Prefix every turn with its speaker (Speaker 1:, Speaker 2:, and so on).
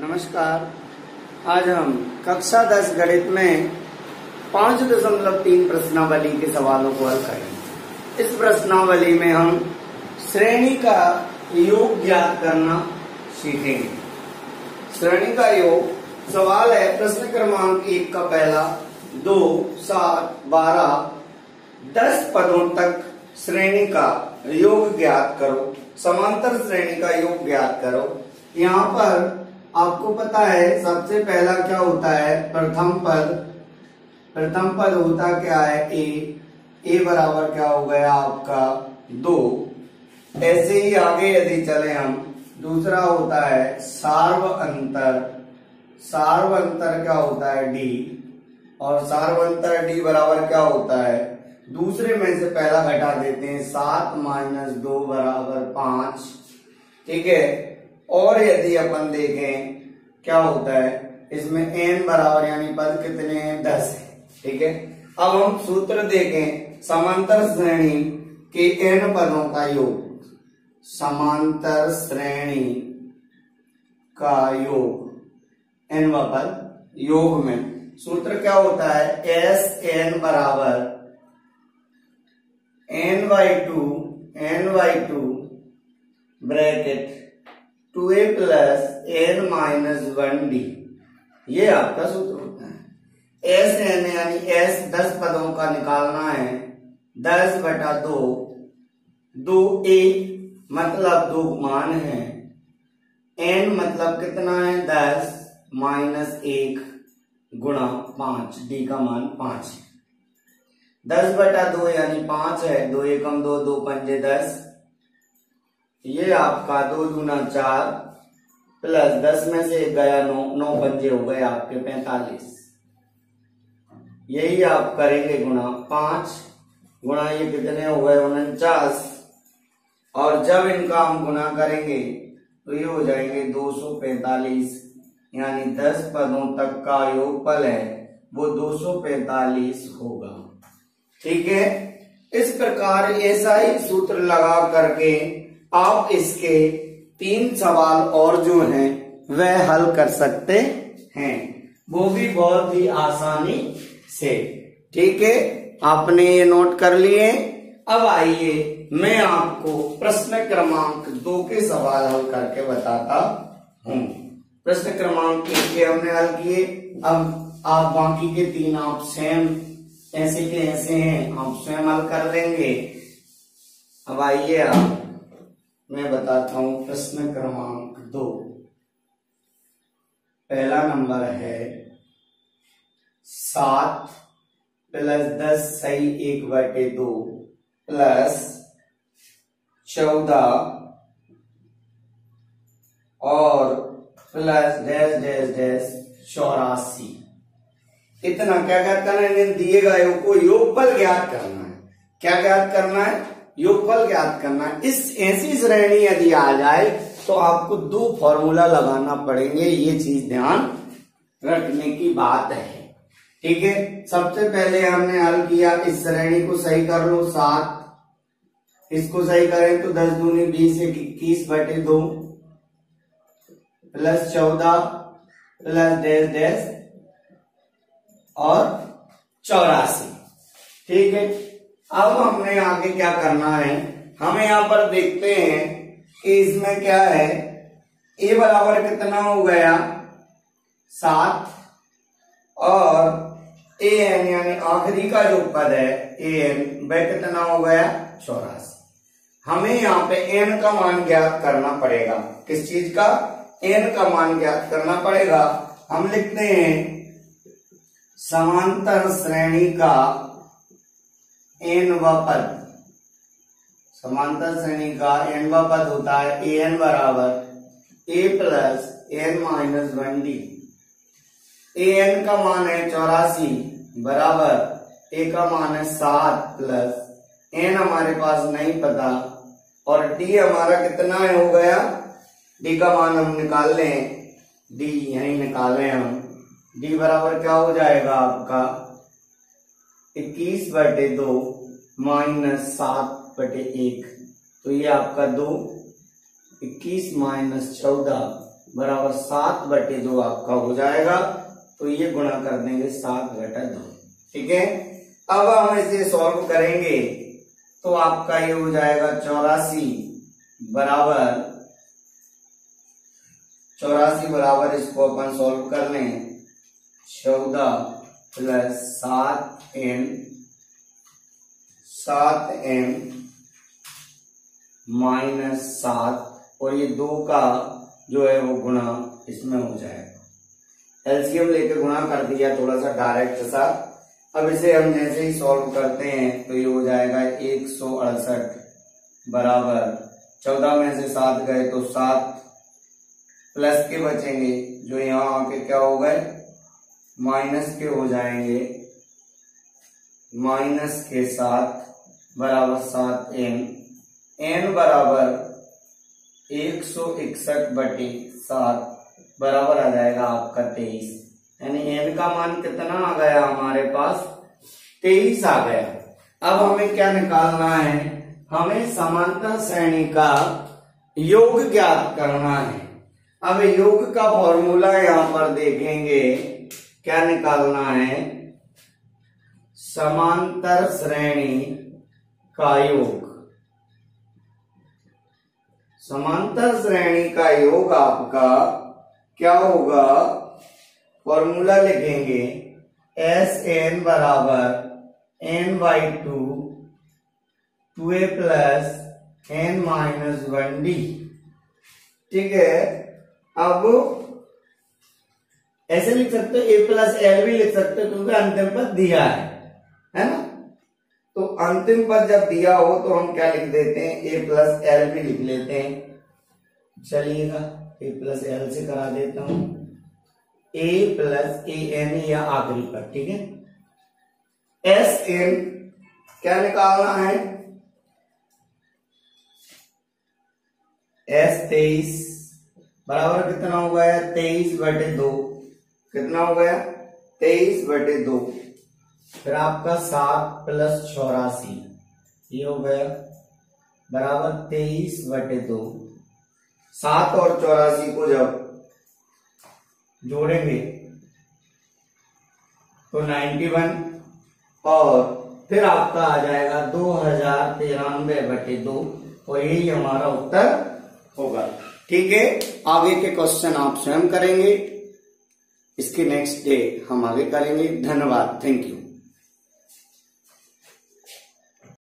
Speaker 1: नमस्कार। आज हम कक्षा दस गणित में पाँच दशमलव तीन प्रश्नावली के सवालों को हल करेंगे। इस प्रश्नावली में हम श्रेणी का योग ज्ञात करना सीखेंगे। श्रेणी का योग, सवाल है प्रश्न क्रमांक एक का पहला, दो, सात, बारह, दस पदों तक श्रेणी का योग ज्ञात करो। समांतर श्रेणी का योग ज्ञात करो। यहाँ पर आपको पता है, सबसे पहला क्या होता है? प्रथम पद। प्रथम पद होता क्या है? ए ए बराबर क्या हो गया आपका? दो। ऐसे ही आगे यदि चले हम, दूसरा होता है सार्व अंतर। सार्व अंतर क्या होता है? डी और सार्व अंतर डी बराबर क्या होता है? दूसरे में से पहला घटा देते हैं, सात माइनस दो बराबर पाँच। ठीक है? और यदि अपन देखें, क्या होता है? इसमें एन बराबर यानी पद कितने हैं? दस है, ठीक है? अब हम सूत्र देखें, समांतर श्रेणी के एन पदों का योग। समांतर श्रेणी का योग एन व पद योग में। सूत्र क्या होता है? एस एन बराबर N by two N by two bracket two A plus N minus one D. ये आपका सूत्र होता है। एस एन यानी एस दस पदों का निकालना है। दस बटा दो। दो ए मतलब दो मान है। एन मतलब कितना है? दस माइनस एक गुणा पाँच। डी का मान पाँच है। दस बटा दो यानी पाँच है। दो एकम दो दो पंजे दस। ये आपका दो दूना चार प्लस दस में से गया नौ नौ पंजे हो गए आपके पैतालीस। यही आप करेंगे गुणा पाँच, गुणा ये कितने हो गए उनचास। और जब इनका हम गुणा करेंगे तो ये हो जाएँगे दो सौ पैतालीस, यानी दस पदों तक का योगफल है, वो दो सौ पैतालीस होगा। ठीक है? इस प्रकार ऐसा ही सूत्र लगा करके आप इसके तीन सवाल और जो हैं, वह हल कर सकते हैं। वो भी बहुत ही आसानी से। ठीक है? आपने ये नोट कर लिए। अब आइए मैं आपको प्रश्न क्रमांक दो के सवाल हल करके बताता हूँ। प्रश्न क्रमांक एक के हमने हल किए। अब आप बाकी के तीन आप सेम ऐसे के ऐसे हैं, आप स्वयं हल कर लेंगे। अब आइए आप। मैं बताता हूँ प्रश्न क्रमांक दो। पहला नंबर है सात प्लस दस सही एक बटे दो प्लस चौदह और प्लस डैश डैश डैश चौरासी। इतना क्या करना है? दिए गए को योगफल ज्ञात करना है। क्या ज्ञात करना है? योगफल ज्ञात करना। इस ऐसी श्रेणी यदि आ जाए तो आपको दो फॉर्मूला लगाना पड़ेंगे। ये चीज़ ध्यान रखने की बात है। ठीक है? सबसे पहले हमने हल किया, इस श्रेणी को सही कर लो, सात। इसको सही करें तो दस दूनी बीस, एक इक्कीस बटे दो। प्लस चौदह, प्लस डैश डैश और चौरासी। ठीक है? अब हमने आगे क्या करना है? हमें यहाँ पर देखते हैं कि इसमें क्या है? ए बराबर कितना हो गया? सात। और ए एन यानी आखिरी का जो पद है ए एन वह कितना हो गया? चौरासी। हमें यहाँ पे एन का मान ज्ञात करना पड़ेगा। किस चीज़ का? एन का मान ज्ञात करना पड़ेगा। हम लिखते हैं, समांतर श्रेणी का एन व पद। समांतर श्रेणी का एन व पद होता है ए एन बराबर A plus N minus one D. A N का मान है चौरासी बराबर ए का मान है सात प्लस एन हमारे पास नहीं पता और डी हमारा कितना है हो गया? डी का मान हम निकाल लें। डी यही निकाले हम। डी बराबर क्या हो जाएगा आपका? इक्कीस बटे दो माइनस सात बटे एक। तो ये आपका दो। इक्कीस माइनस चौदह बराबर सात बटे दो आपका हो जाएगा। तो ये गुणा कर देंगे सात बटा दो। ठीक है? अब हम इसे सॉल्व करेंगे। तो आपका ये हो जाएगा चौरासी बराबर चौरासी बराबर इसको अपन सॉल्व कर लें। चौदह प्लस सात एम सात एम माइनस सात, और ये दो का जो है वो गुणा इसमें हो जाएगा। एलसीएम लेके गुणा कर दिया थोड़ा सा डायरेक्ट सा। अब इसे हम जैसे ही सॉल्व करते हैं तो ये हो जाएगा एक सौ अड़सठ बराबर। चौदह में से सात गए तो सात प्लस के बचेंगे। जो यहाँ आके क्या हो गए? माइनस के हो जाएँगे माइनस के साथ बराबर सात एन। एन बराबर एक सौ इकसठ बटे सात बराबर आ जाएगा आपका तेईस। यानी एन का मान कितना आ गया हमारे पास? तेईस आ गया। अब हमें क्या निकालना है? हमें समांतर श्रेणी का योग ज्ञात करना है। अब योग का फॉर्मूला यहाँ पर देखेंगे। क्या निकालना है? समांतर श्रेणी का योग। समांतर श्रेणी का योग आपका क्या होगा? फॉर्मूला लिखेंगे एस एन बराबर N by two two A plus N minus one D. ठीक है? अब ऐसे लिख सकते हो ए प्लस एल भी लिख सकते हो, क्योंकि अंतिम पद दिया है। है ना? तो अंतिम पद जब दिया हो तो हम क्या लिख देते हैं? ए प्लस एल भी लिख लेते हैं। चलिएगा ए प्लस एल से करा देता हूँ। ए प्लस ए एन या आखिरी पद, ठीक है? एस एन क्या निकालना है? एस तेईस, बराबर कितना हो गया तेईस बटे दो। कितना हो गया? तेईस बटे दो। फिर आपका सात प्लस चौरासी ये हो गया बराबर तेईस बटे दो। सात और चौरासी को जब जोड़ेंगे तो नाइन्टी वन और फिर आपका आ जाएगा दो हज़ार तिरानवे बटे दो और यही हमारा उत्तर होगा। ठीक है? आगे के क्वेश्चन आप स्वयं करेंगे। इसके नेक्स्ट डे हम आगे करेंगे। धन्यवाद। Thank you